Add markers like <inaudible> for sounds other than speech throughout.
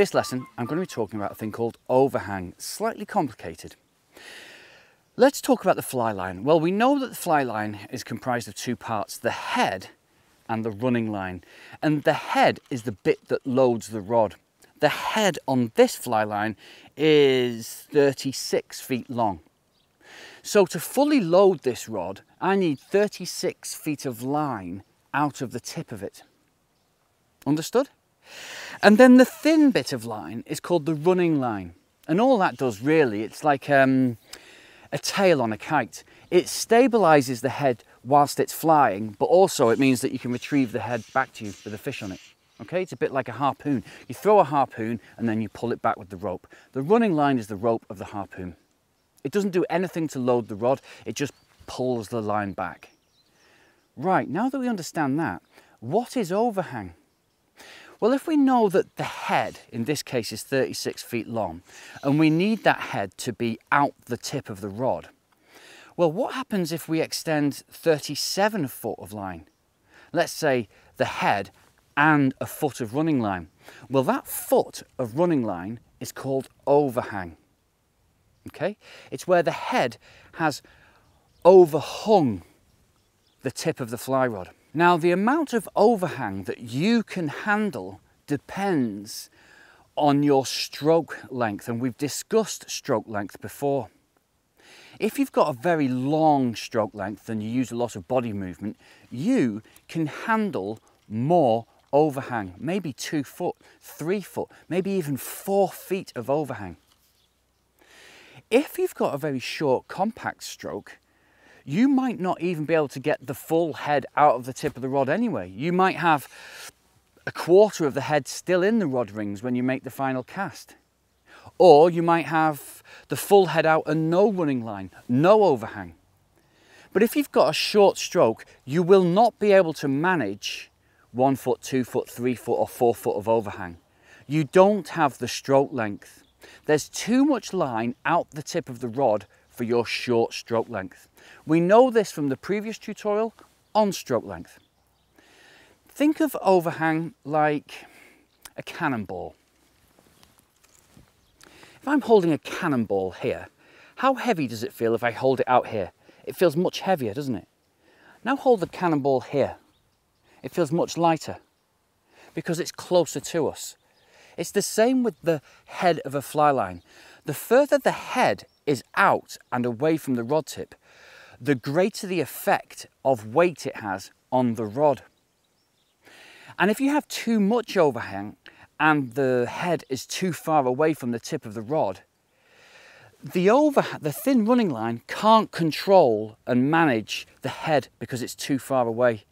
this lesson, I'm going to be talking about a thing called overhang, slightly complicated. Let's talk about the fly line. Well, we know that the fly line is comprised of two parts, the head and the running line. And the head is the bit that loads the rod. The head on this fly line is 36 feet long. So to fully load this rod, I need 36 feet of line out of the tip of it. Understood? And then the thin bit of line is called the running line. And all that does really, it's like um, a tail on a kite. It stabilizes the head whilst it's flying, but also it means that you can retrieve the head back to you with a fish on it. Okay, it's a bit like a harpoon. You throw a harpoon and then you pull it back with the rope. The running line is the rope of the harpoon. It doesn't do anything to load the rod, it just pulls the line back. Right, now that we understand that, what is overhang? Well, if we know that the head, in this case, is 36 feet long, and we need that head to be out the tip of the rod, well, what happens if we extend 37 foot of line? Let's say the head and a foot of running line. Well, that foot of running line is called overhang. Okay? It's where the head has overhung the tip of the fly rod. Now, the amount of overhang that you can handle depends on your stroke length, and we've discussed stroke length before. If you've got a very long stroke length and you use a lot of body movement, you can handle more overhang, maybe two foot, three foot, maybe even four feet of overhang. If you've got a very short compact stroke, you might not even be able to get the full head out of the tip of the rod anyway. You might have a quarter of the head still in the rod rings when you make the final cast. Or you might have the full head out and no running line, no overhang. But if you've got a short stroke, you will not be able to manage one foot, two foot, three foot, or four foot of overhang. You don't have the stroke length. There's too much line out the tip of the rod for your short stroke length. We know this from the previous tutorial on stroke length. Think of overhang like a cannonball. If I'm holding a cannonball here, how heavy does it feel if I hold it out here? It feels much heavier, doesn't it? Now hold the cannonball here. It feels much lighter because it's closer to us. It's the same with the head of a fly line. The further the head is out and away from the rod tip, the greater the effect of weight it has on the rod. And if you have too much overhang and the head is too far away from the tip of the rod, the over the thin running line can't control and manage the head because it's too far away.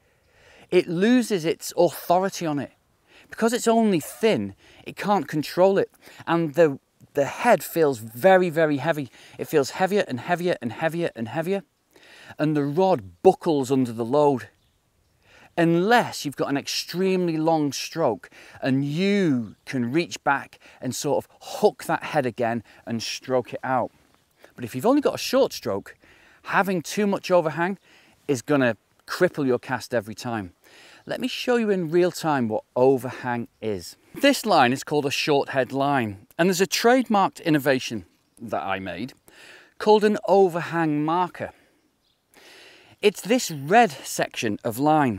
It loses its authority on it. Because it's only thin, it can't control it. And the the head feels very, very heavy. It feels heavier and heavier and heavier and heavier and the rod buckles under the load. Unless you've got an extremely long stroke and you can reach back and sort of hook that head again and stroke it out. But if you've only got a short stroke, having too much overhang is going to cripple your cast every time. Let me show you in real time what overhang is. This line is called a short head line and there's a trademarked innovation that I made called an overhang marker. It's this red section of line.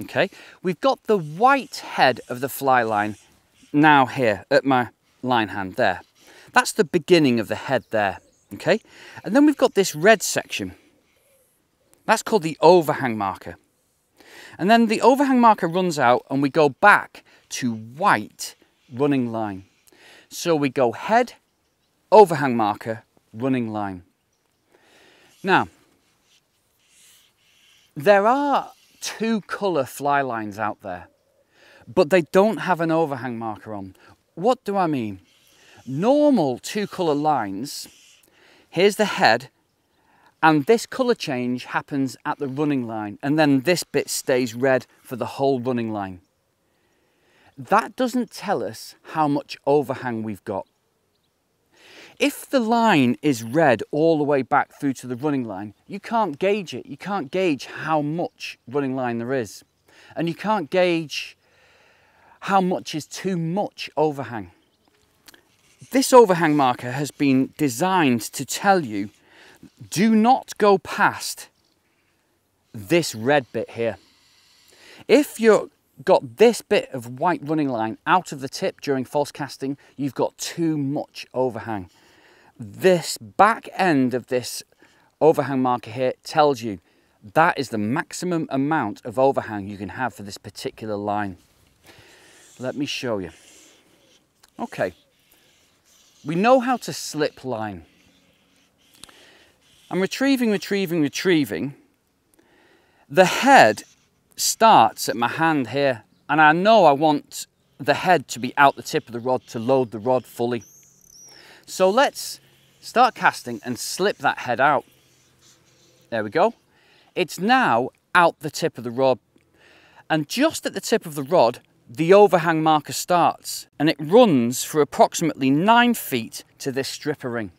Okay, we've got the white head of the fly line now here at my line hand there. That's the beginning of the head there, okay? And then we've got this red section. That's called the overhang marker. And then the overhang marker runs out and we go back to white running line. So we go head, overhang marker, running line. Now, there are two colour fly lines out there, but they don't have an overhang marker on. What do I mean? Normal two colour lines, here's the head, and this colour change happens at the running line, and then this bit stays red for the whole running line. That doesn't tell us how much overhang we've got. If the line is red all the way back through to the running line, you can't gauge it. You can't gauge how much running line there is. And you can't gauge how much is too much overhang. This overhang marker has been designed to tell you do not go past this red bit here. If you've got this bit of white running line out of the tip during false casting, you've got too much overhang. This back end of this overhang marker here tells you that is the maximum amount of overhang you can have for this particular line. Let me show you. Okay, we know how to slip line. I'm retrieving, retrieving, retrieving. The head starts at my hand here and I know I want the head to be out the tip of the rod to load the rod fully. So let's start casting and slip that head out. There we go. It's now out the tip of the rod. And just at the tip of the rod, the overhang marker starts and it runs for approximately nine feet to this stripper ring.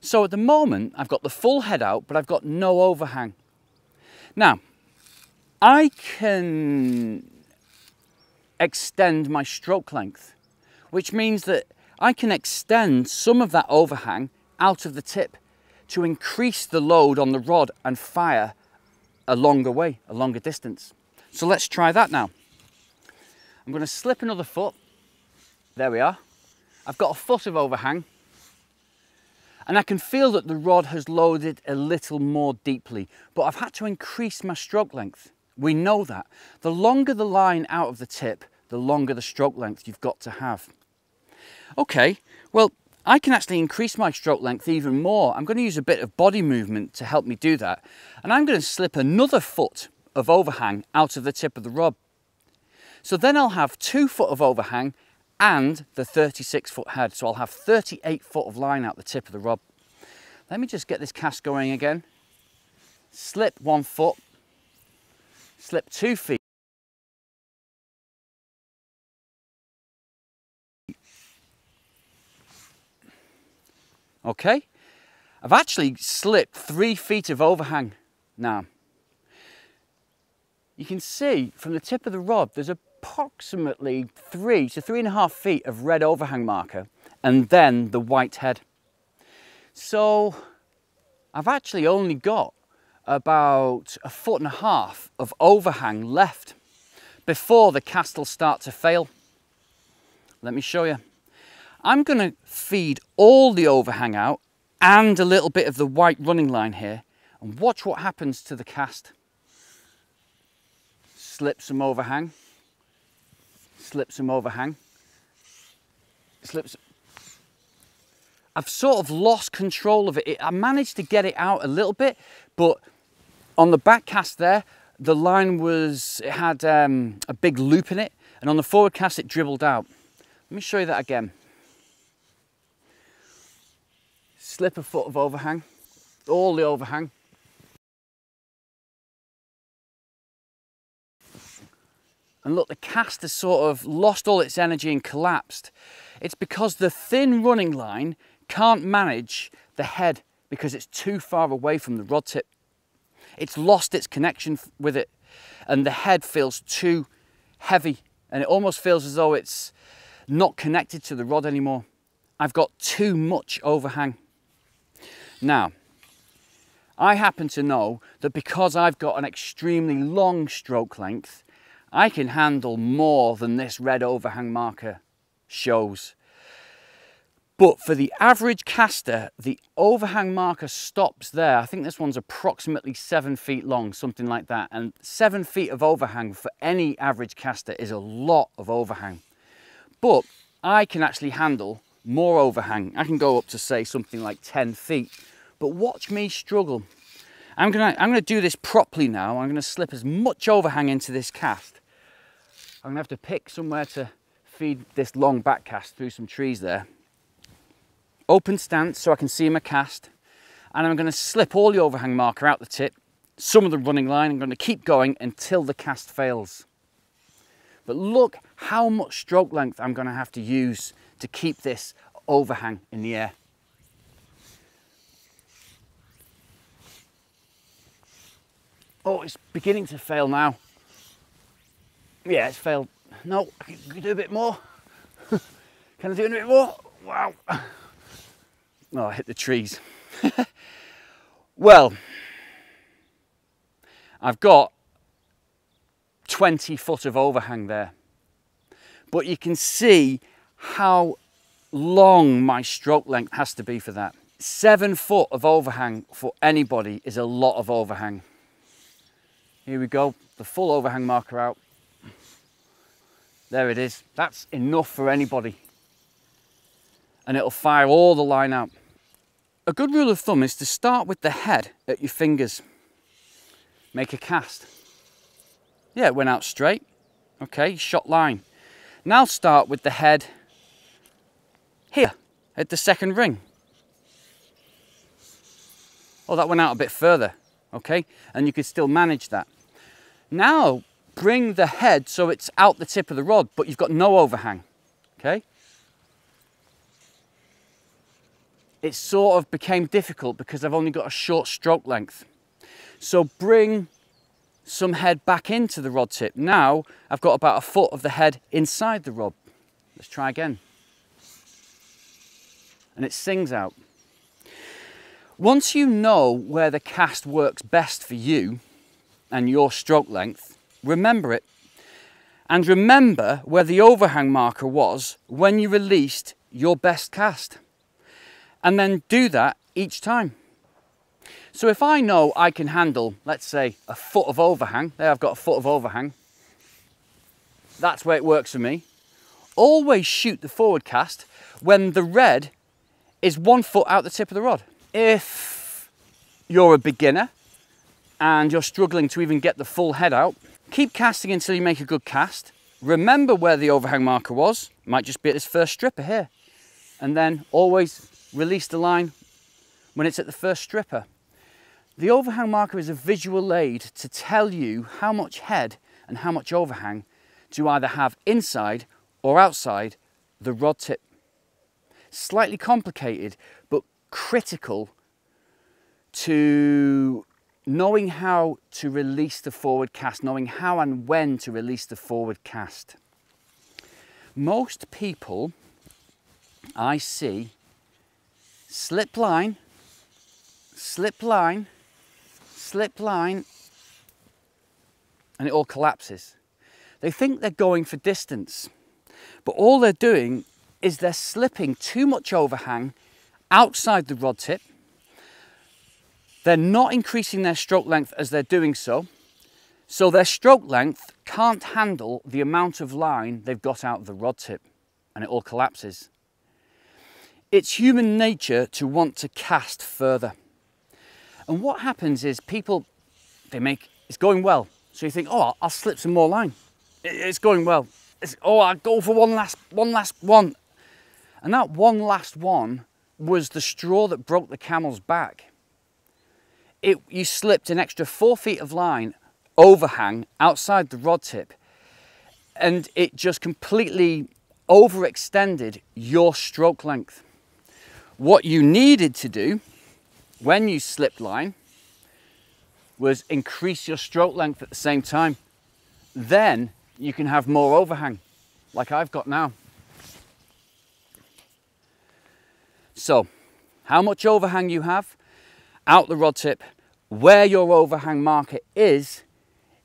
So at the moment, I've got the full head out, but I've got no overhang. Now, I can extend my stroke length, which means that I can extend some of that overhang out of the tip to increase the load on the rod and fire a longer way, a longer distance. So let's try that now. I'm going to slip another foot. There we are. I've got a foot of overhang and I can feel that the rod has loaded a little more deeply, but I've had to increase my stroke length. We know that. The longer the line out of the tip, the longer the stroke length you've got to have. Okay, well, I can actually increase my stroke length even more. I'm going to use a bit of body movement to help me do that. And I'm going to slip another foot of overhang out of the tip of the rod. So then I'll have two foot of overhang and the 36 foot head. So I'll have 38 foot of line out the tip of the rod. Let me just get this cast going again. Slip one foot, slip two feet. Okay, I've actually slipped three feet of overhang now. You can see from the tip of the rod, there's approximately three to three and a half feet of red overhang marker and then the white head. So I've actually only got about a foot and a half of overhang left before the cast will start to fail. Let me show you. I'm going to feed all the overhang out and a little bit of the white running line here and watch what happens to the cast. Slip some overhang slip some overhang. Slips. I've sort of lost control of it. I managed to get it out a little bit, but on the back cast there, the line was, it had um, a big loop in it, and on the forward cast it dribbled out. Let me show you that again. Slip a foot of overhang, all the overhang. And look, the cast has sort of lost all its energy and collapsed. It's because the thin running line can't manage the head because it's too far away from the rod tip. It's lost its connection with it and the head feels too heavy and it almost feels as though it's not connected to the rod anymore. I've got too much overhang. Now, I happen to know that because I've got an extremely long stroke length, I can handle more than this red overhang marker shows. But for the average caster, the overhang marker stops there. I think this one's approximately seven feet long, something like that. And seven feet of overhang for any average caster is a lot of overhang. But I can actually handle more overhang. I can go up to say something like 10 feet. But watch me struggle. I'm gonna, I'm gonna do this properly now. I'm gonna slip as much overhang into this cast I'm gonna have to pick somewhere to feed this long back cast through some trees there. Open stance so I can see my cast. And I'm gonna slip all the overhang marker out the tip, some of the running line. I'm gonna keep going until the cast fails. But look how much stroke length I'm gonna have to use to keep this overhang in the air. Oh, it's beginning to fail now yeah, it's failed. No, I can do a bit more. <laughs> can I do a bit more? Wow. <laughs> Oh, I hit the trees. <laughs> well, I've got 20 foot of overhang there. But you can see how long my stroke length has to be for that. Seven foot of overhang for anybody is a lot of overhang. Here we go, the full overhang marker out. There it is. That's enough for anybody. And it'll fire all the line out. A good rule of thumb is to start with the head at your fingers. Make a cast. Yeah, it went out straight. Okay, shot line. Now start with the head here at the second ring. Oh, that went out a bit further, okay? And you could still manage that. Now bring the head so it's out the tip of the rod, but you've got no overhang, okay? It sort of became difficult because I've only got a short stroke length. So bring some head back into the rod tip. Now I've got about a foot of the head inside the rod. Let's try again. And it sings out. Once you know where the cast works best for you and your stroke length, remember it. And remember where the overhang marker was when you released your best cast. And then do that each time. So if I know I can handle, let's say, a foot of overhang, there I've got a foot of overhang, that's where it works for me. Always shoot the forward cast when the red is one foot out the tip of the rod. If you're a beginner and you're struggling to even get the full head out, keep casting until you make a good cast. Remember where the overhang marker was, might just be at this first stripper here. And then always release the line when it's at the first stripper. The overhang marker is a visual aid to tell you how much head and how much overhang to either have inside or outside the rod tip. Slightly complicated, but critical to knowing how to release the forward cast, knowing how and when to release the forward cast. Most people I see slip line, slip line, slip line and it all collapses. They think they're going for distance, but all they're doing is they're slipping too much overhang outside the rod tip. They're not increasing their stroke length as they're doing so. So their stroke length can't handle the amount of line they've got out of the rod tip and it all collapses. It's human nature to want to cast further. And what happens is people, they make, it's going well. So you think, oh, I'll slip some more line. It's going well. It's, oh, I'll go for one last, one last one. And that one last one was the straw that broke the camel's back. It, you slipped an extra four feet of line overhang outside the rod tip and it just completely overextended your stroke length. What you needed to do when you slipped line was increase your stroke length at the same time. Then you can have more overhang like I've got now. So how much overhang you have out the rod tip, where your overhang marker is,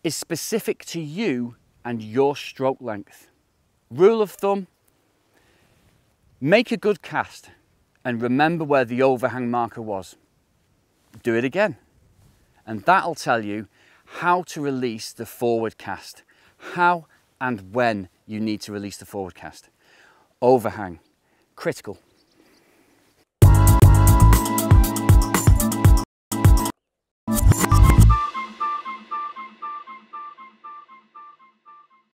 is specific to you and your stroke length. Rule of thumb, make a good cast and remember where the overhang marker was do it again. And that'll tell you how to release the forward cast, how and when you need to release the forward cast. Overhang, critical.